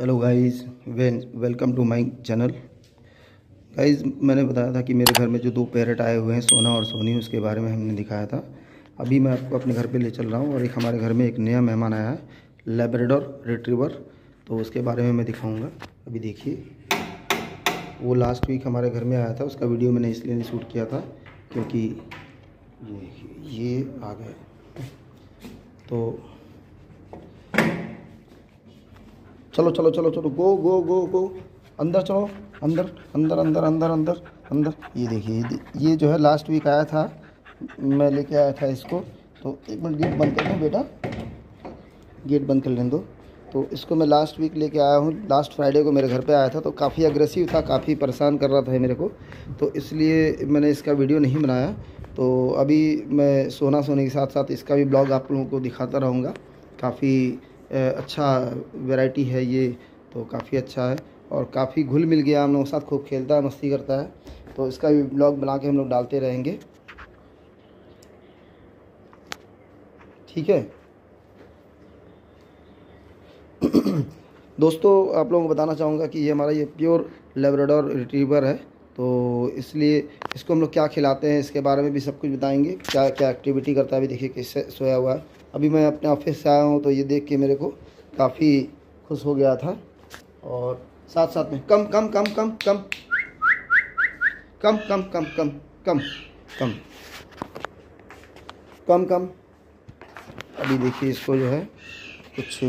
Hello guys welcome to my channel guys मैंने बताया था कि मेरे घर में जो दो पैरट आए हुए हैं, सोना और सोनी, उसके बारे में हमने दिखाया था। अभी मैं आपको अपने घर पे ले चल रहा हूँ और एक हमारे घर में एक नया मेहमान आया है लेब्रेडोर रिट्रीवर तो उसके बारे में मैं दिखाऊँगा। अभी देखिए। वो लास्ट वीक हमारे घर में आया था, उसका वीडियो मैंने इसलिए नहीं शूट किया था, क्योंकि ये ये आ गए तो चलो चलो चलो चलो गो गो गो गो अंदर चलो, अंदर अंदर अंदर अंदर अंदर अंदर। ये देखिए, ये जो है लास्ट वीक आया था, मैं लेके आया था इसको। तो एक मिनट गेट बंद कर दो बेटा? गेट बंद कर लें दो। तो इसको मैं लास्ट वीक लेके आया हूँ। लास्ट फ्राइडे को मेरे घर पे आया था तो काफ़ी अग्रेसिव था, काफ़ी परेशान कर रहा था मेरे को। तो इसलिए मैंने इसका वीडियो नहीं बनाया। तो अभी मैं सोना सोने के साथ साथ इसका भी ब्लॉग आप लोगों को दिखाता रहूँगा। काफ़ी अच्छा वैरायटी है ये तो काफ़ी अच्छा है। और काफ़ी घुल मिल गया हम लोगों के साथ, खूब खेलता है, मस्ती करता है। तो इसका भी ब्लॉग बना के हम लोग डालते रहेंगे। ठीक है? दोस्तों, आप लोगों को बताना चाहूँगा कि ये हमारा ये प्योर लेब्राडोर रिट्रीवर है। तो इसलिए इसको हम लोग क्या खिलाते हैं, इसके बारे में भी सब कुछ बताएँगे। क्या क्या एक्टिविटी करता है, अभी देखिए किससे सोया हुआ है। अभी मैं अपने ऑफ़िस से आया हूँ तो ये देख के मेरे को काफ़ी खुश हो गया था और साथ साथ में कम come come come come come come come come come come come कम अभी देखिए इसको जो है कुछ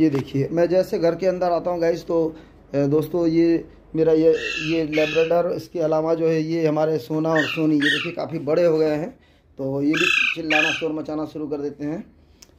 ये देखिए मैं जैसे घर के अंदर आता हूँ गाइस तो दोस्तों ये मेरा ये ये लेब्राडर इसके अलावा जो है ये हमारे सोना और सोनी ये देखिए काफ़ी बड़े हो गए हैं तो ये भी चिल्लाना, शोर मचाना शुरू कर देते हैं।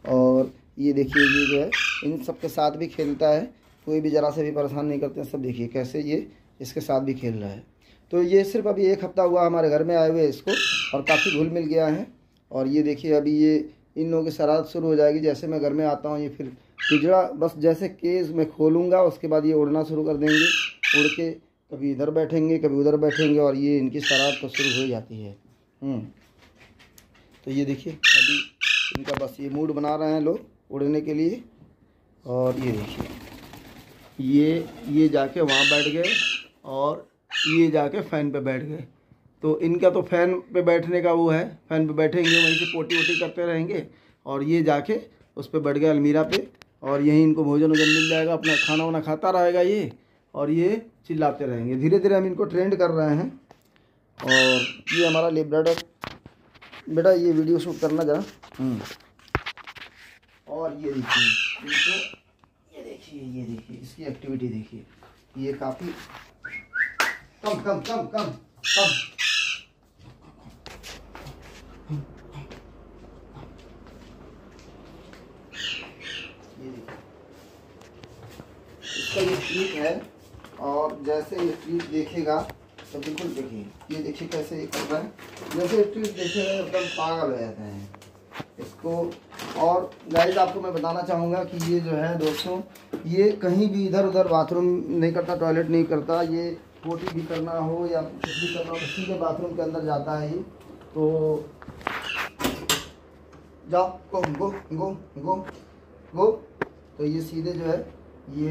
और ये देखिए, ये जो है, इन सब के साथ भी खेलता है। कोई भी ज़रा से भी परेशान नहीं करते हैं, सब देखिए कैसे ये इसके साथ भी खेल रहा है। तो ये सिर्फ़ अभी एक हफ़्ता हुआ हमारे घर में आए हुए इसको, और काफ़ी घुल मिल गया है। और ये देखिए, अभी ये इन लोगों की शरारत शुरू हो जाएगी। जैसे मैं घर में आता हूँ, ये फिर पिजड़ा बस जैसे केस में खोलूँगा, उसके बाद ये उड़ना शुरू कर देंगे। उड़ के कभी इधर बैठेंगे, कभी उधर बैठेंगे, और ये इनकी शरारत तो शुरू हो जाती है। हम्म। तो ये देखिए, अभी इनका बस ये मूड बना रहे हैं लोग उड़ने के लिए। और ये देखिए, ये ये जाके वहाँ बैठ गए और ये जाके फ़ैन पे बैठ गए। तो इनका तो फ़ैन पे बैठने का वो है, फ़ैन पे बैठेंगे, वहीं से पोटी वोटी करते रहेंगे और ये जाके उस पर बैठ गए अलमीरा पे और यहीं इनको भोजन वोजन मिल जाएगा, अपना खाना वाना खाता रहेगा ये और ये चिल्लाते रहेंगे। धीरे धीरे हम इनको ट्रेंड कर रहे हैं और ये हमारा लिब्राडर बेटा ये वीडियो शूट करना जरा। हम्म। और ये देखिए इनको ये देखिए ये देखिए इसकी एक्टिविटी देखिए। ये काफ़ी कम कम कम कम कम। इसका ये ट्रीट है और जैसे ये ट्रीट देखेगा तो बिल्कुल देखिए, ये देखिए कैसे ये कर रहा है। जैसे ट्रीट देखेगा एकदम पागल हो जाते हैं। इसको और गाइज़ आपको मैं बताना चाहूँगा कि ये जो है दोस्तों, ये कहीं भी इधर उधर बाथरूम नहीं करता टॉयलेट नहीं करता, ये पोटी भी करना हो या कुछ भी करना हो सीधे बाथरूम के अंदर जाता है तो जाओ गो गो गो गो गो तो ये सीधे जो है, ये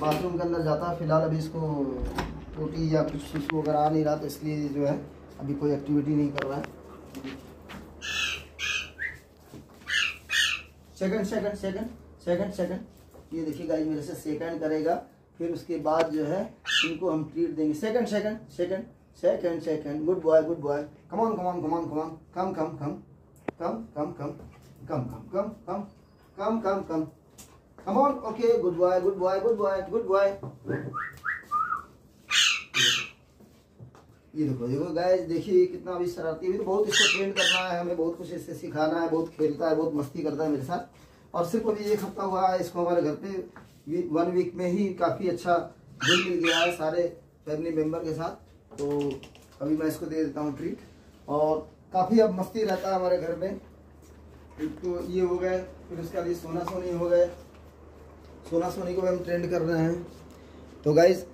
बाथरूम के अंदर जाता है। फ़िलहाल अभी इसको टूटी या कुछ शिशु वगैरह आ नहीं रहा तो इसलिए जो है, अभी कोई एक्टिविटी नहीं कर रहा है second second second second second ये देखिए गाइस मेरे से सेकंड करेगा, फिर उसके बाद जो है, इनको हम ट्रीट देंगे second second second second second good boy good boy come on come on come on come on come come come come come come come come come come come come come Come on. Okay. Good boy. Good boy. Good boy. ये देखो देखो guys देखिए कितना अभी शरारती है तो बहुत इसको ट्रेन करना है, हमें बहुत कुछ इससे सिखाना है, बहुत खेलता है, बहुत मस्ती करता है मेरे साथ। और सिर्फ़ अभी एक हफ़्ता हुआ है, इसको हमारे घर पे वन वीक में ही काफ़ी अच्छा घुल मिल गया है सारे फैमिली मेंबर के साथ। तो अभी मैं इसको दे देता हूँ ट्रीट और काफ़ी अब मस्ती रहता है हमारे घर में। तो ये हो गए फिर उसके बाद सोना सोनी हो गए सोना सोनी को भी हम ट्रेंड कर रहे हैं। तो गाइज़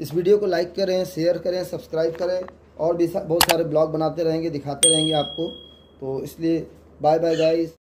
इस वीडियो को लाइक करें, शेयर करें, सब्सक्राइब करें और भी बहुत सारे ब्लॉग बनाते रहेंगे, दिखाते रहेंगे आपको। तो इसलिए बाय बाय गाइज़